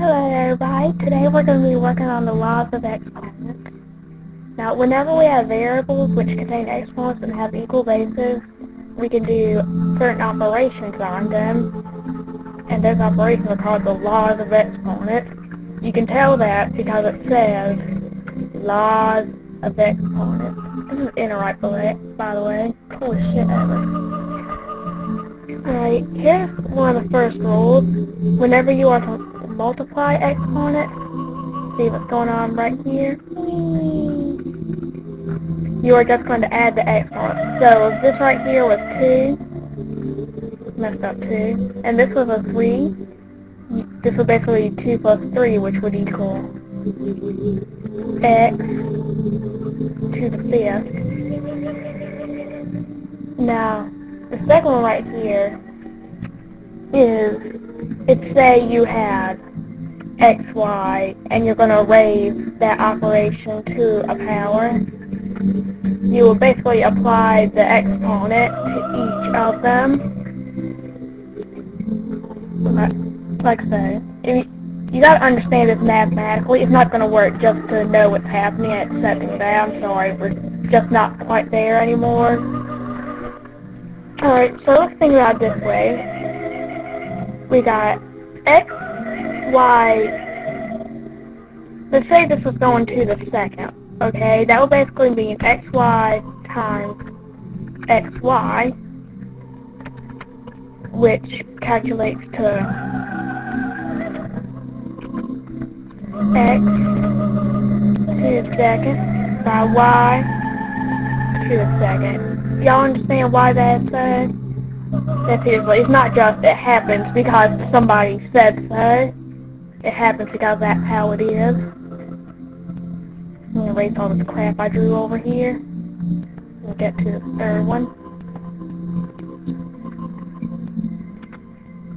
Hello everybody, today we're going to be working on the laws of exponents. Now whenever we have variables which contain exponents and have equal bases, we can do certain operations on them, and those operations are called the laws of exponents. You can tell that because it says laws of exponents. This is Interright by the way. Cool shit ever. Alright, here's one of the first rules. Whenever you are multiply exponents. See what's going on right here? You are just going to add the exponents. So this right here was 2, messed up 2, and this was a 3, this would basically 2 plus 3, which would equal x to the fifth. Now, the second one right here is, it say you had xy, and you're going to raise that operation to a power, you will basically apply the exponent to each of them. Like so. If you, gotta understand this mathematically. It's not gonna work just to know what's happening and accepting it. I'm sorry, we're just not quite there anymore. Alright, so let's think about this way. We got x y, let's say this was going to the second, okay? That would basically mean xy times xy, which calculates to x to the second by y to the second. Y'all understand why that's uh, that seriously, it's not just it happens because somebody said so. It happens because that's how it is. I'm going to erase all this crap I drew over here. We'll get to the third one.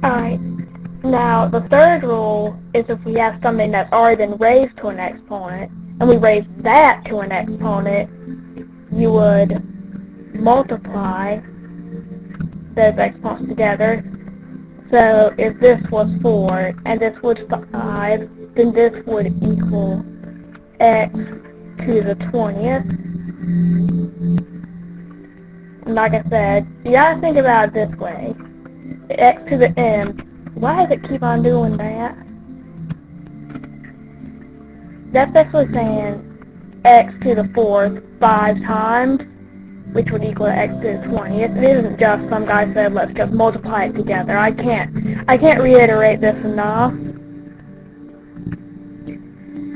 Alright, now the third rule is if we have something that's already been raised to an exponent, and we raise that to an exponent, you would multiply those exponents together. So if this was 4 and this was 5, then this would equal x to the 20th. And like I said, you gotta think about it this way. x to the m, why does it keep on doing that? That's basically saying x to the 4th 5 times which would equal x to the 20. It isn't just some guy said let's just multiply it together. I can't I can't reiterate this enough.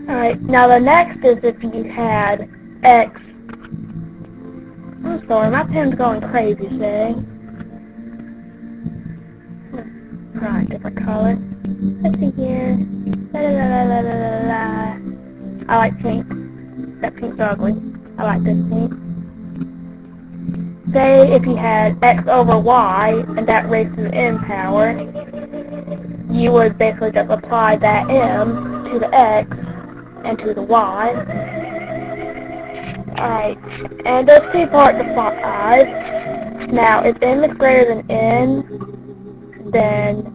Alright, now the next is if you had x I'm sorry, my pen's going crazy today. Try a different color. Let's see here. La la la la la la la. I like pink. That pink's ugly. I like this pink say if you had x over y, and that raised to the m power, you would basically just apply that m to the x and to the y. Alright, and there's two parts of 5. Now, if m is greater than n, then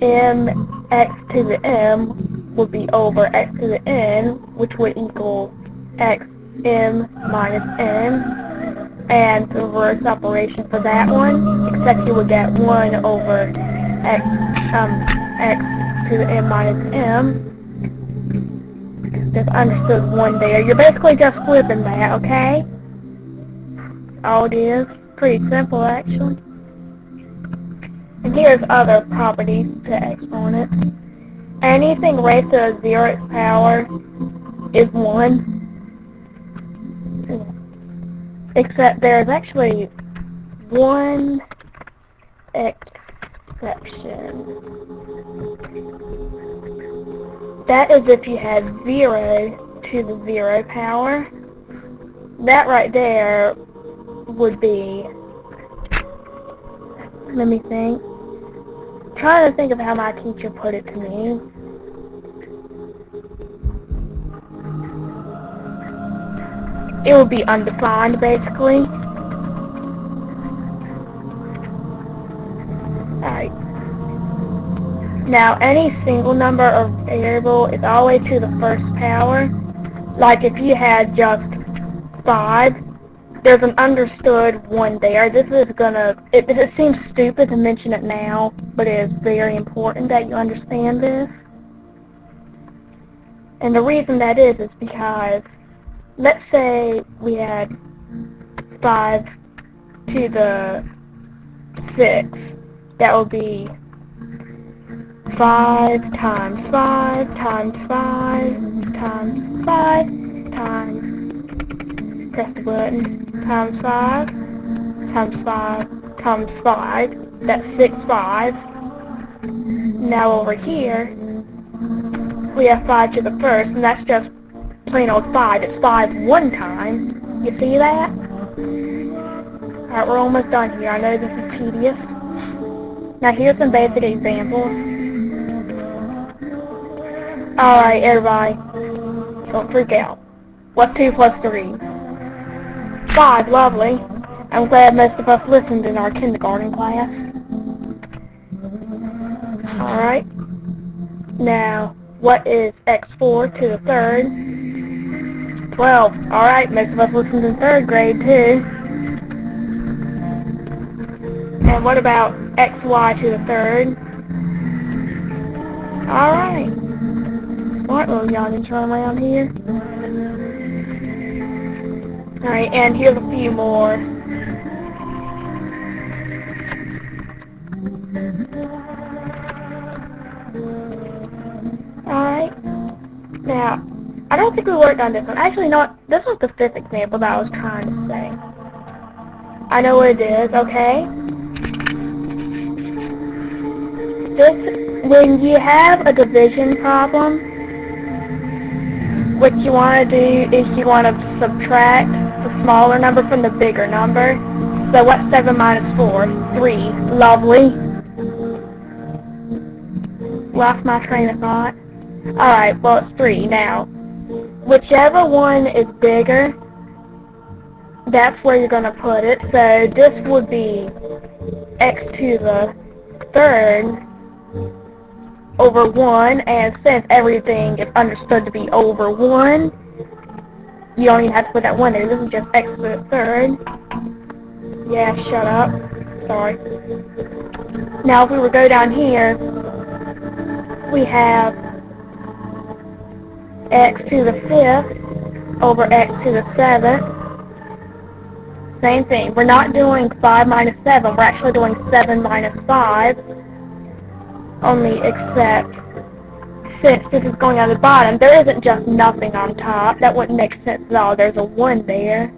m x to the m would be over x to the n, which would equal x m minus n and the reverse operation for that one, except you would get 1 over x, um, x to the m minus m. Just understood one there. You're basically just flipping that, okay? All it is. Pretty simple, actually. And here's other properties to exponents. Anything raised to a zeroth power is 1 Except there's actually one exception. That is if you had 0 to the 0 power. That right there would be, let me think, I'm trying to think of how my teacher put it to me. It will be undefined basically. Alright. Now, any single number or variable is always to the first power. Like if you had just 5, there's an understood 1 there. This is gonna, it, it seems stupid to mention it now, but it is very important that you understand this. And the reason that is is because, let's say we had 5 to the 6. That will be 5 times 5 times 5 times 5 times, press the button, times 5 times 5 times 5. That's 6 5. Now over here, we have 5 to the first, and that's just plain old 5. It's 5 one time. You see that? Alright, we're almost done here. I know this is tedious. Now here's some basic examples. Alright, everybody. Don't freak out. What's 2 plus 3? 5, lovely. I'm glad most of us listened in our kindergarten class. Alright. Now, what is x4 to the third? 12. Alright, most of us listened in third grade too. And what about xy to the third? Alright. Smart little youngins run around here. Alright, and here's a few more. We worked on this one. Actually, no, this was the fifth example that I was trying to say. I know what it is, okay? This, when you have a division problem, what you want to do is you want to subtract the smaller number from the bigger number. So what's 7 minus 4? 3. Lovely. Lost my train of thought. Alright, well it's 3 now. Whichever one is bigger, that's where you're going to put it. So this would be x to the third over 1, and since everything is understood to be over 1, you don't even have to put that 1 there. This is just x to the third. Yeah, shut up. Sorry. Now if we were to go down here, we have x to the fifth over x to the seventh. Same thing. We're not doing 5 minus 7. We're actually doing 7 minus 5. Only except since this is going on the bottom, there isn't just nothing on top. That wouldn't make sense at all. There's a 1 there.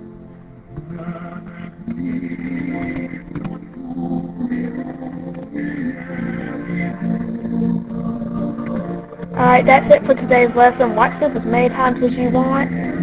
Alright, that's it for today's lesson. Watch this as many times as you want.